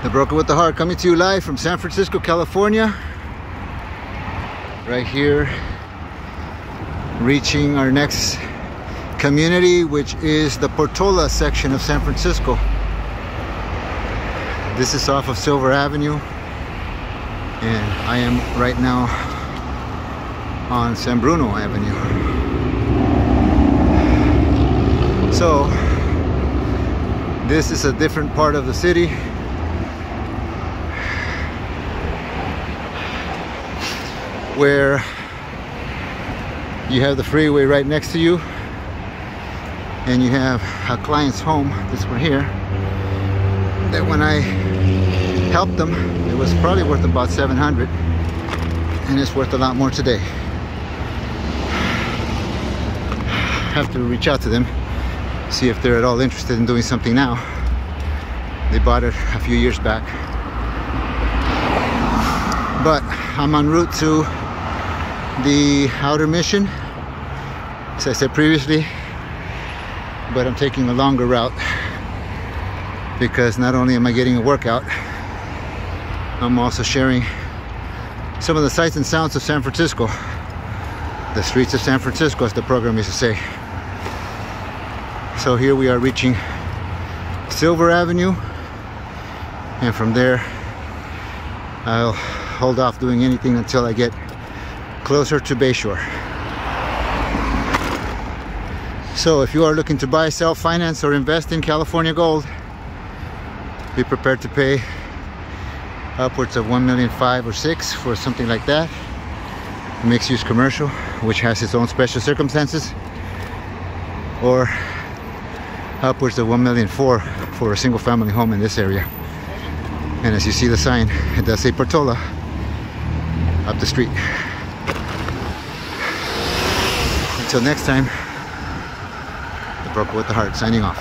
The Broker with the Heart coming to you live from San Francisco, California. Right here, reaching our next community, which is the Portola section of San Francisco. This is off of Silver Avenue, and I am right now on San Bruno Avenue. So, this is a different part of the city where you have the freeway right next to you and you have a client's home this one here that when I helped them it was probably worth about 700 and it's worth a lot more today. Have to reach out to them see if they're at all interested in doing something now. They bought it a few years back. But I'm en route to the outer mission as I said previously but I'm taking a longer route because not only am I getting a workout I'm also sharing some of the sights and sounds of San Francisco. The streets of San Francisco as the program used to say. So here we are reaching Silver Avenue and from there I'll hold off doing anything until I get closer to Bayshore. So if you are looking to buy, sell, finance, or invest in California gold, be prepared to pay upwards of one million five or six for something like that. Mixed use commercial, which has its own special circumstances, or upwards of one million four for a single family home in this area. And as you see the sign, it does say Portola up the street. Until next time, the broker with the heart signing off.